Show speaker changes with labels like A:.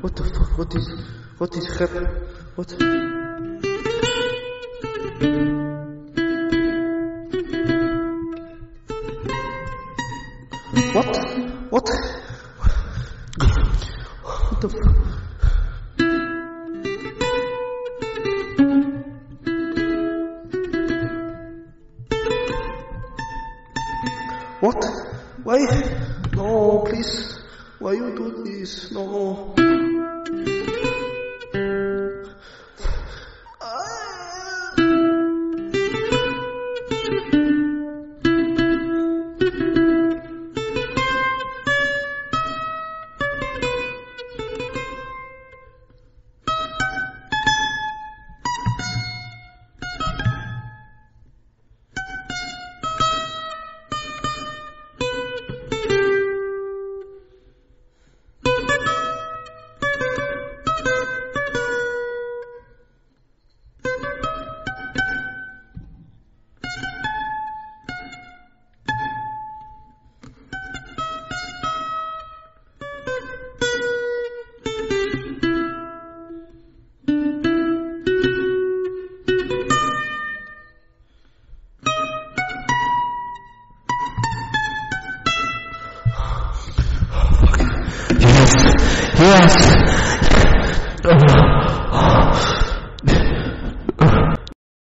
A: What the fuck? What is. What is happening? What? What? What? What the fuck? What? Why? No, please. Why you do this? No.
B: Yes.